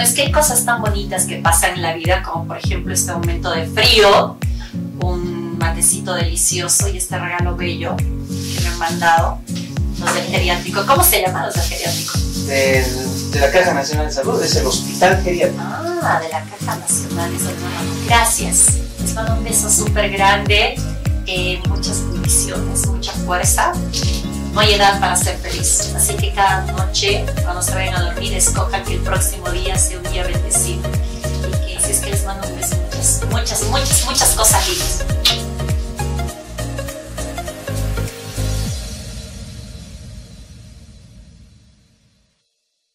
Es que hay cosas tan bonitas que pasan en la vida, como por ejemplo este momento de frío, un matecito delicioso y este regalo bello que me han mandado los del geriátrico. ¿Cómo se llaman los del geriátrico? De la Caja Nacional de Salud, es el Hospital Geriátrico. Ah, de la Caja Nacional de Salud. Gracias. Les mando un beso súper grande, eh, muchas bendiciones, mucha fuerza. No hay edad para ser feliz. Así que cada noche, cuando se vayan a dormir, escojan que el próximo día sea un día bendecido. Y que si es que les mando un beso, muchas, muchas, muchas, muchas cosas lindas.